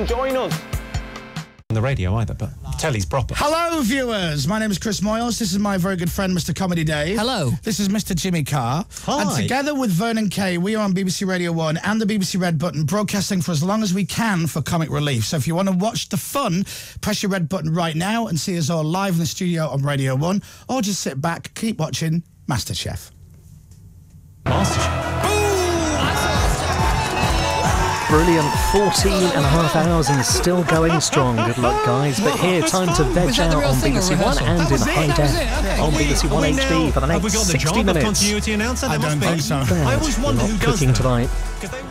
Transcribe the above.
Come join us. On the radio either, but telly's proper. Hello, viewers. My name is Chris Moyles. This is my very good friend, Mr. Comedy Dave. Hello. This is Mr. Jimmy Carr. Hi. And together with Vernon Kay, we are on BBC Radio 1 and the BBC Red Button, broadcasting for as long as we can for comic relief. So if you want to watch the fun, press your red button right now and see us all live in the studio on Radio 1, or just sit back, keep watching MasterChef. Brilliant. 14 and a half hours and still going strong. Good luck, guys. But here, time to veg Was that the out on thing or BBC One and in was high def on BBC Are One HD for the Have we next got the 60 minutes. continuity announcer? I There don't must think be. so. I always wonder Not who does cooking that. tonight. 'Cause they